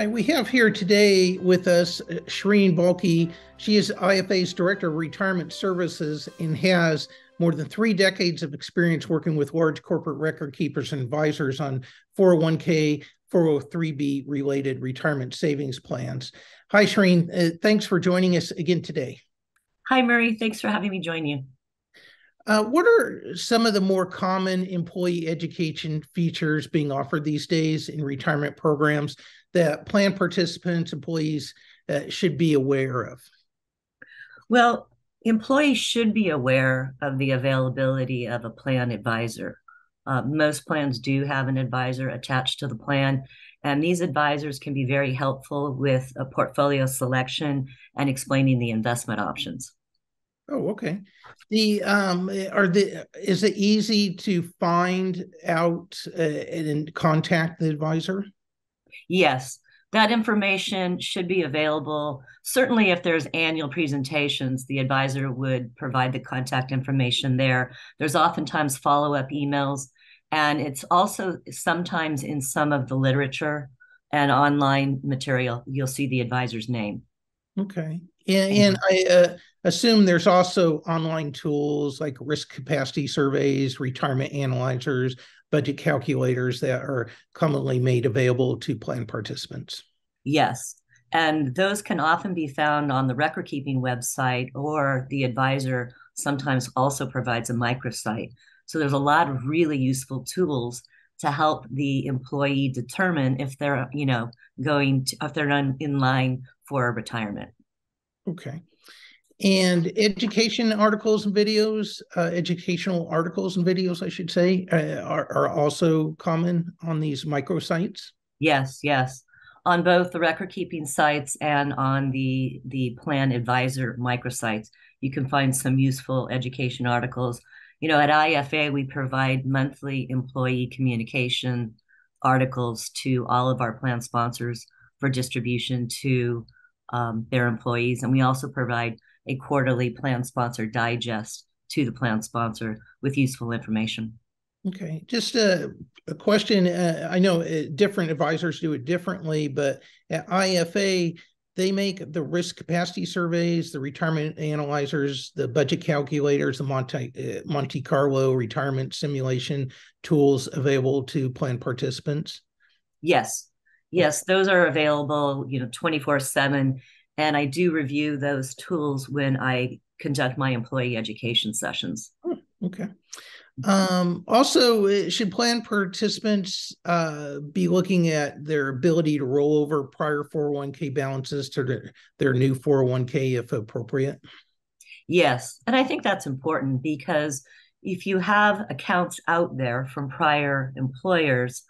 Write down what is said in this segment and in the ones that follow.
Hi, we have here today with us uh, Shareen Balkey. She is IFA's Director of Retirement Services and has more than three decades of experience working with large corporate record keepers and advisors on 401k, 403b related retirement savings plans. Hi, Shareen. Uh, thanks for joining us again today. Hi, Murray. Thanks for having me join you. Uh, what are some of the more common employee education features being offered these days in retirement programs that plan participants, employees uh, should be aware of? Well, employees should be aware of the availability of a plan advisor. Uh, most plans do have an advisor attached to the plan, and these advisors can be very helpful with a portfolio selection and explaining the investment options. Oh, okay. The um are the is it easy to find out uh, and contact the advisor? Yes, that information should be available. Certainly, if there's annual presentations, the advisor would provide the contact information there. There's oftentimes follow up emails, and it's also sometimes in some of the literature and online material, you'll see the advisor's name. Okay. And, and I uh, assume there's also online tools like risk capacity surveys, retirement analyzers, budget calculators that are commonly made available to plan participants. Yes. And those can often be found on the record keeping website, or the advisor sometimes also provides a microsite. So there's a lot of really useful tools to help the employee determine if they're, you know, going to, if they're in line for retirement. Okay. And education articles and videos, uh, educational articles and videos, I should say, uh, are, are also common on these microsites. Yes, yes, on both the record keeping sites and on the the plan advisor microsites, you can find some useful education articles. You know, at IFA, we provide monthly employee communication articles to all of our plan sponsors for distribution to um, their employees, and we also provide a quarterly plan sponsor digest to the plan sponsor with useful information. Okay, just a, a question. Uh, I know uh, different advisors do it differently, but at IFA, they make the risk capacity surveys, the retirement analyzers, the budget calculators, the Monte, uh, Monte Carlo retirement simulation tools available to plan participants. Yes, yes, those are available. You know, twenty four seven and I do review those tools when I conduct my employee education sessions. Oh, okay. Um, also, uh, should plan participants uh, be looking at their ability to roll over prior 401k balances to their, their new 401k if appropriate? Yes. And I think that's important because if you have accounts out there from prior employers,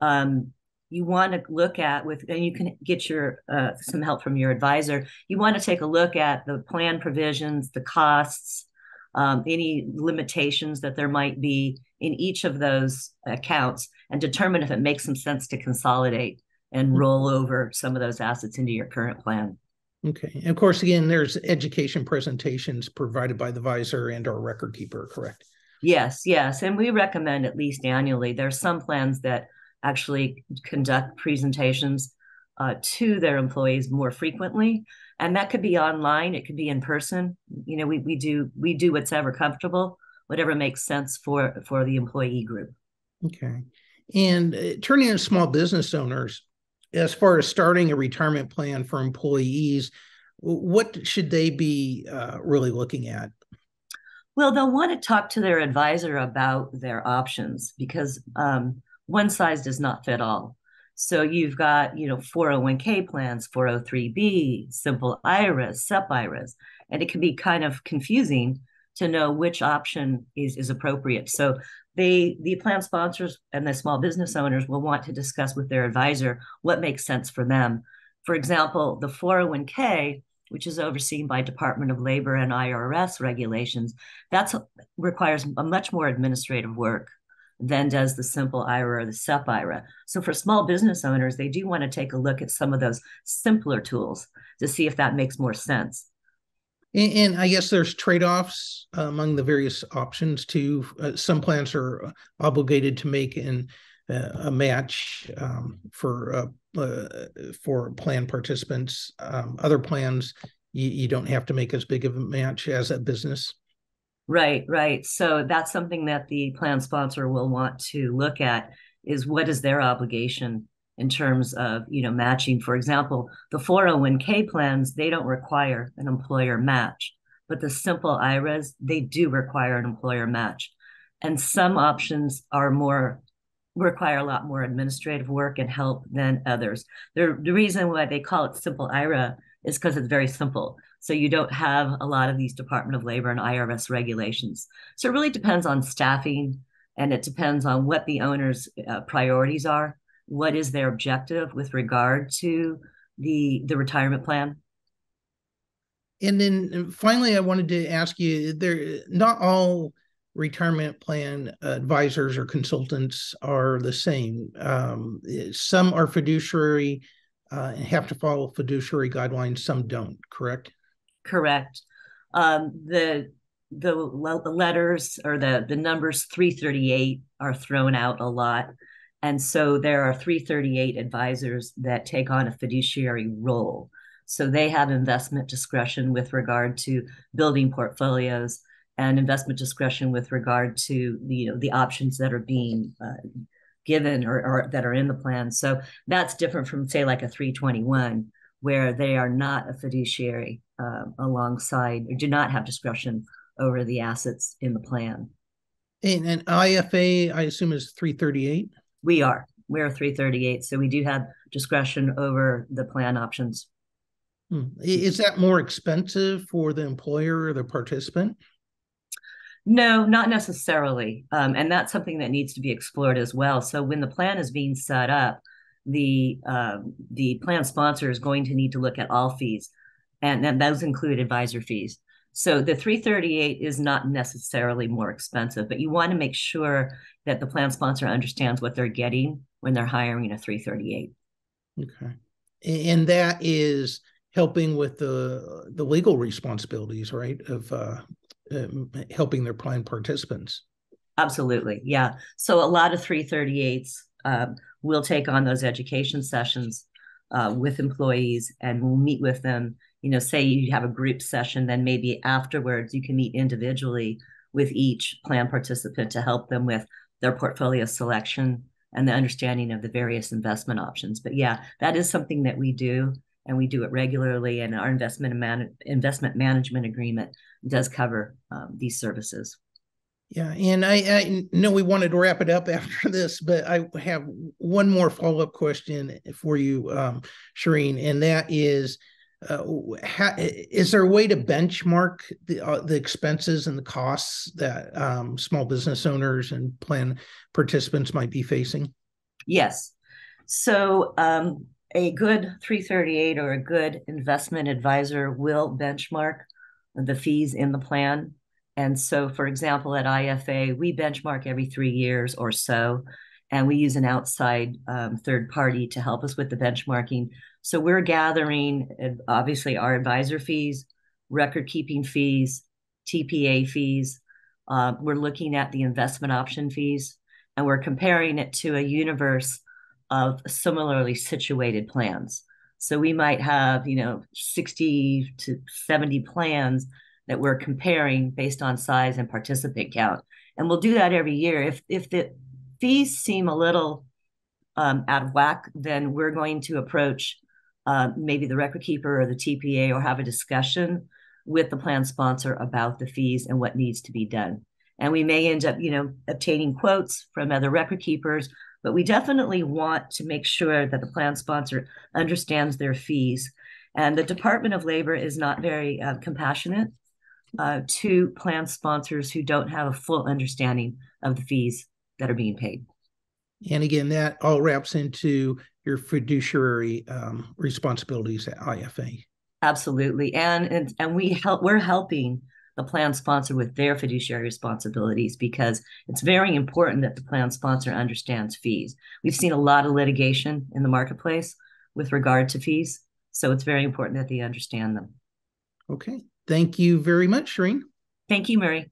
um, you want to look at with and you can get your uh, some help from your advisor you want to take a look at the plan provisions the costs um, any limitations that there might be in each of those accounts and determine if it makes some sense to consolidate and mm-hmm. roll over some of those assets into your current plan. Okay and of course again there's education presentations provided by the advisor and our record keeper correct? Yes yes and we recommend at least annually. There's some plans that actually conduct presentations uh, to their employees more frequently. And that could be online it could be in person. You know we, we do we do whatever comfortable whatever makes sense for for the employee group. Okay. And uh, turning to small business owners as far as starting a retirement plan for employees what should they be uh, really looking at? Well they'll want to talk to their advisor about their options because um, one size does not fit all. So you've got, you know, 401k plans, 403b, simple IRAs, SEP IRAs, and it can be kind of confusing to know which option is, is appropriate. So they the plan sponsors and the small business owners will want to discuss with their advisor what makes sense for them. For example, the 401k, which is overseen by Department of Labor and IRS regulations, that requires a much more administrative work than does the simple IRA or the SEP IRA. So for small business owners, they do want to take a look at some of those simpler tools to see if that makes more sense. And, and I guess there's trade-offs uh, among the various options too. Uh, some plans are obligated to make an a match um, for uh, uh, for plan participants. Um, other plans, you, you don't have to make as big of a match as a business. Right, right. So that's something that the plan sponsor will want to look at is what is their obligation in terms of you know matching. For example the 401k plans they don't require an employer match but the simple iras they do require an employer match. And some options are more require a lot more administrative work and help than others. The, the reason why they call it simple ira is because it's very simple. So you don't have a lot of these department of labor and irs regulations. So it really depends on staffing and it depends on what the owner's uh, priorities are. What is their objective with regard to the the retirement plan? And then finally i wanted to ask you there not all retirement plan advisors or consultants are the same. Um, some are fiduciary uh, have to follow fiduciary guidelines some don't correct? Correct. Um, the the letters or the the numbers 338 are thrown out a lot. And so there are 338 advisors that take on a fiduciary role. So they have investment discretion with regard to building portfolios and investment discretion with regard to the, you know, the options that are being uh, given or, or, that are in the plan. So that's different from, say, like a 321, where they are not a fiduciary uh, alongside or do not have discretion over the assets in the plan. And an IFA, I assume, is 338? We are. We're 338. So we do have discretion over the plan options. Hmm. Is that more expensive for the employer or the participant? No, not necessarily. Um, and that's something that needs to be explored as well. So when the plan is being set up, the um, the plan sponsor is going to need to look at all fees, and, and those include advisor fees. So the 338 is not necessarily more expensive, but you want to make sure that the plan sponsor understands what they're getting when they're hiring a 338. Okay. And that is helping with the the legal responsibilities, right? Of uh, um, helping their plan participants. Absolutely. Yeah. So a lot of 338s um, will take on those education sessions uh, with employees and we'll meet with them you know say you have a group session then maybe afterwards you can meet individually with each plan participant to help them with their portfolio selection and the understanding of the various investment options but yeah that is something that we do and we do it regularly and our investment man- investment management agreement does cover um, these services yeah, and I, I, know we wanted to wrap it up after this, but I have one more follow up question for you, um, Shareen, and that is uh, is there a way to benchmark the uh, the expenses and the costs that um, small business owners and plan participants might be facing? Yes. So um, a good 338 or a good investment advisor will benchmark the fees in the plan. And so, for example, at IFA, we benchmark every three years or so, and we use an outside um, third party to help us with the benchmarking so we're gathering obviously our advisor fees, record keeping fees, TPA fees. Uh, we're looking at the investment option fees, and we're comparing it to a universe of similarly situated plans. So we might have, you know, 60 to 70 plans that we're comparing based on size and participant count. And we'll do that every year. If if the fees seem a little um, out of whack, then we're going to approach uh, maybe the record keeper or the TPA or have a discussion with the plan sponsor about the fees and what needs to be done. And we may end up, you know, obtaining quotes from other record keepers, but we definitely want to make sure that the plan sponsor understands their fees. And the Department of Labor is not very uh, compassionate uh, to plan sponsors who don't have a full understanding of the fees that are being paid. And again, that all wraps into your fiduciary um, responsibilities at IFA. Absolutely, and and and we help. We're helping the plan sponsor with their fiduciary responsibilities because it's very important that the plan sponsor understands fees. We've seen a lot of litigation in the marketplace with regard to fees, so it's very important that they understand them. Okay, thank you very much, Shareen. Thank you, Murray.